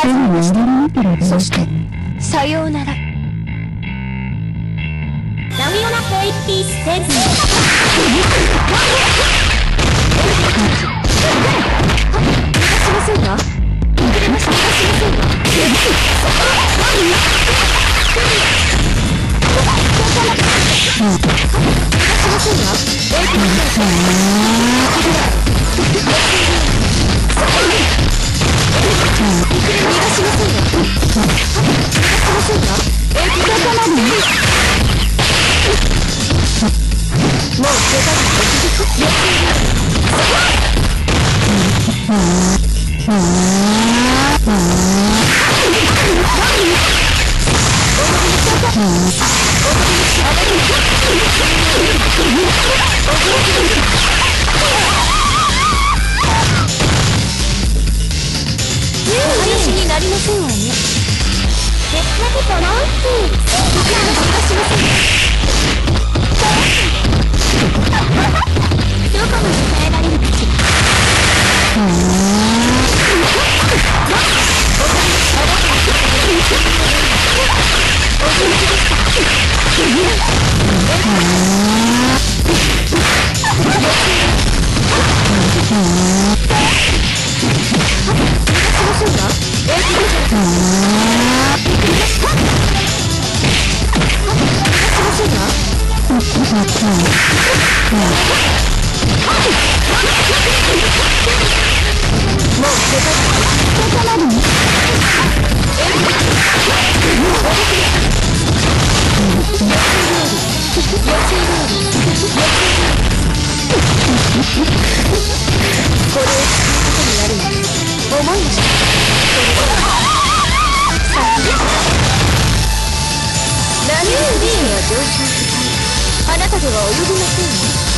始めましたそしてさようなら。ラミオナフェイピーステージしませんわ遅れまし逃がしませんが話になりませんわね。トビトロンキー逃がしませんこれを聞くことになる思いましたそれでは方では及びませんわ